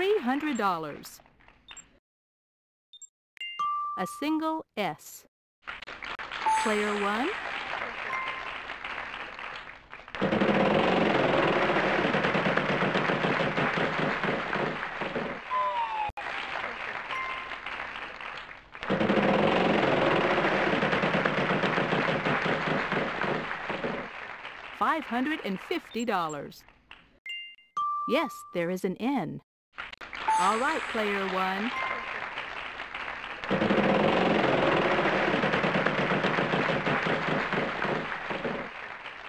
$300. A single S. Player 1. $550. Yes, there is an N. All right, player one.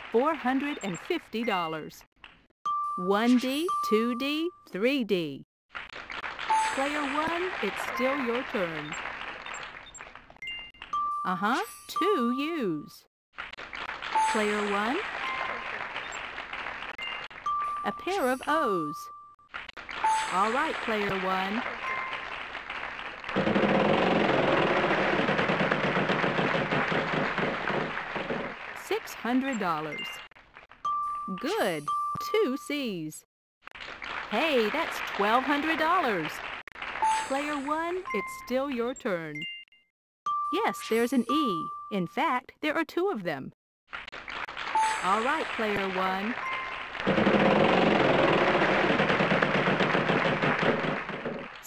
Four hundred and fifty dollars. One D, two D, three D. Player one, it's still your turn. Uh-huh, two U's. Player one. A pair of O's. All right, player one. Six hundred dollars. Good. Two C's. Hey, that's twelve hundred dollars. Player one, it's still your turn. Yes, there's an E. In fact, there are two of them. All right, player one.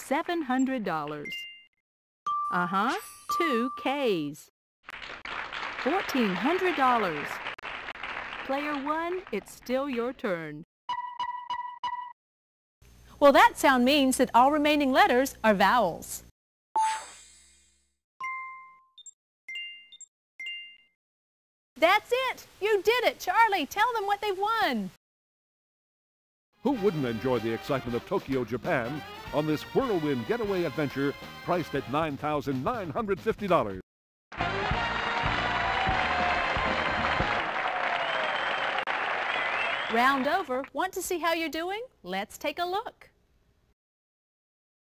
Seven hundred dollars. Uh-huh, two Ks. Fourteen hundred dollars. Player one, it's still your turn. Well, that sound means that all remaining letters are vowels. That's it! You did it! Charlie, tell them what they've won! Who wouldn't enjoy the excitement of Tokyo, Japan on this whirlwind getaway adventure priced at $9,950? Round over. Want to see how you're doing? Let's take a look.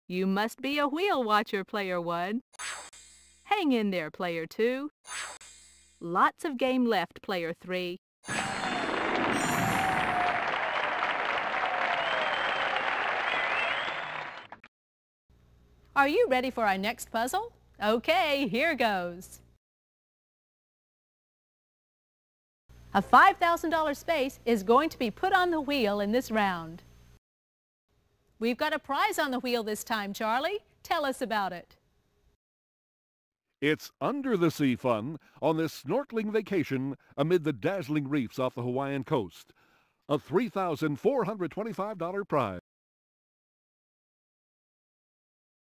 You must be a wheel watcher, player one. Hang in there, player two. Lots of game left, player three. Are you ready for our next puzzle? Okay, here goes. A $5,000 space is going to be put on the wheel in this round. We've got a prize on the wheel this time, Charlie. Tell us about it. It's under the sea fun on this snorkeling vacation amid the dazzling reefs off the Hawaiian coast. A $3,425 prize.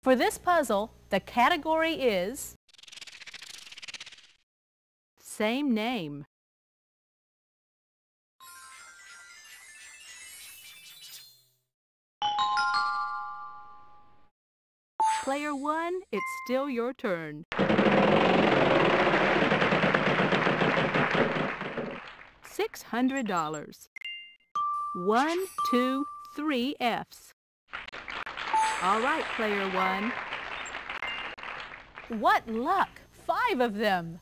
For this puzzle, the category is Same name. Player one, it's still your turn. Six hundred dollars. One, two, three Fs. All right, player one. What luck! Five of them!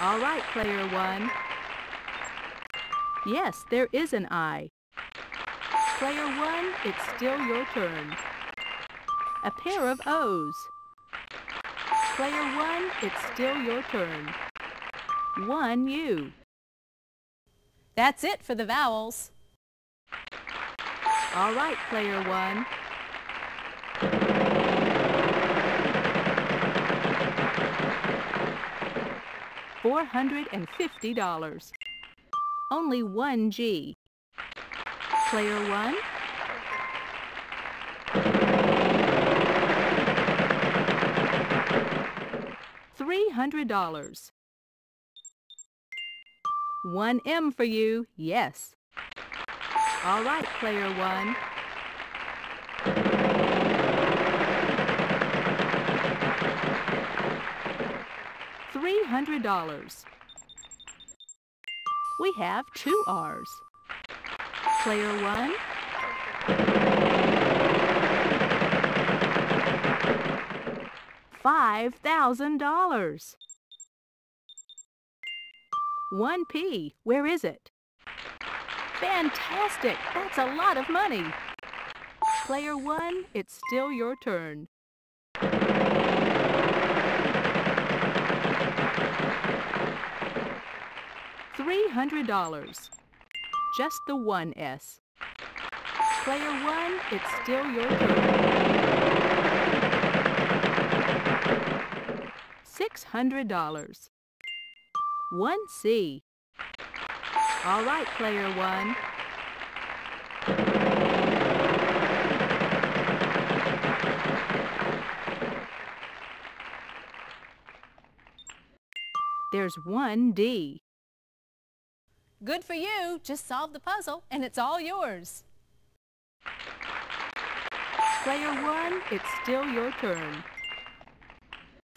All right, player one. Yes, there is an I. Player one, it's still your turn. A pair of O's. Player one, it's still your turn. One U. That's it for the vowels. All right, player one. Four hundred and fifty dollars. Only one G. Player one. Three hundred dollars. One M for you, yes. All right, player one. Three hundred dollars. We have two R's. Player one. Five thousand dollars. One P, where is it? Fantastic! That's a lot of money. Player one, it's still your turn. $300. Just the one S. Player one, it's still your turn. $600. One C. All right, player one. There's one D. Good for you. Just solve the puzzle and it's all yours. Player one, it's still your turn.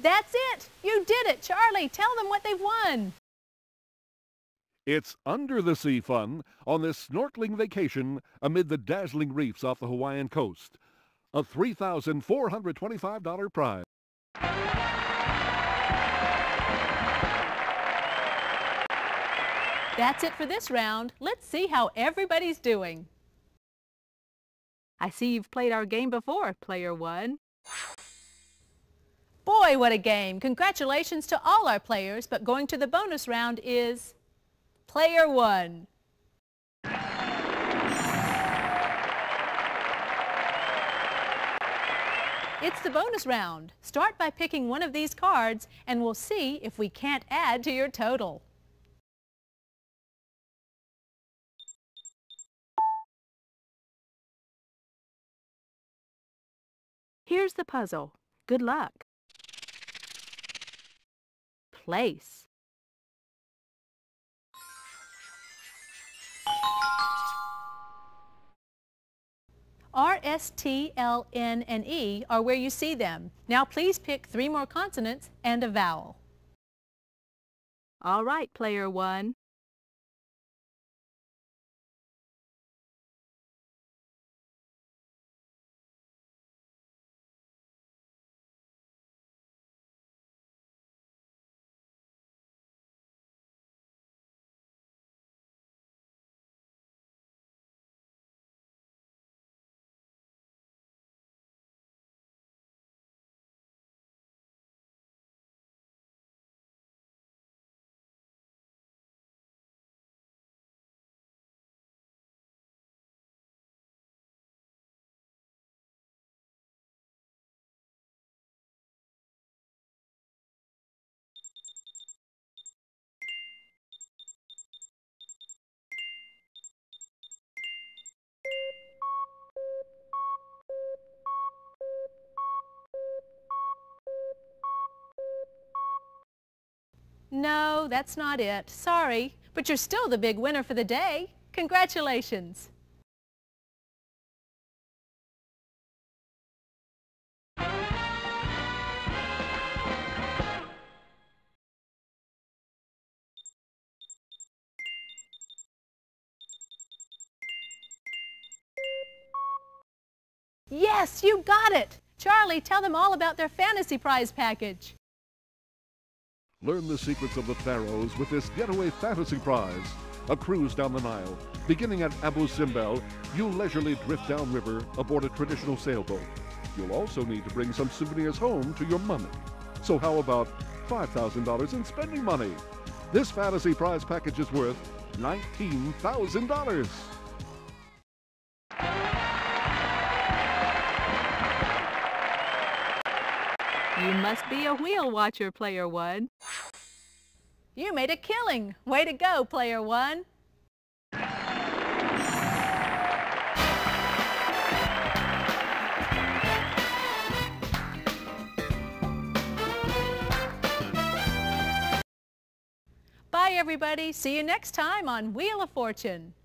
That's it. You did it. Charlie, tell them what they've won. It's Under the Sea fun on this snorkeling vacation amid the dazzling reefs off the Hawaiian coast. A $3,425 prize. That's it for this round. Let's see how everybody's doing. I see you've played our game before, player one. Boy, what a game. Congratulations to all our players, but going to the bonus round is player one. It's the bonus round. Start by picking one of these cards and we'll see if we can't add to your total. Here's the puzzle. Good luck. Place. R, S, T, L, N, and E are where you see them. Now please pick three more consonants and a vowel. All right, player one. No, that's not it. Sorry, but you're still the big winner for the day. Congratulations. Yes, you got it! Charlie, tell them all about their fantasy prize package. Learn the secrets of the pharaohs with this getaway fantasy prize. A cruise down the Nile. Beginning at Abu Simbel, you'll leisurely drift downriver aboard a traditional sailboat. You'll also need to bring some souvenirs home to your mummy. So how about $5,000 in spending money? This fantasy prize package is worth $19,000. Must be a wheel watcher, player one. You made a killing. Way to go, player one. Bye, everybody. See you next time on Wheel of Fortune.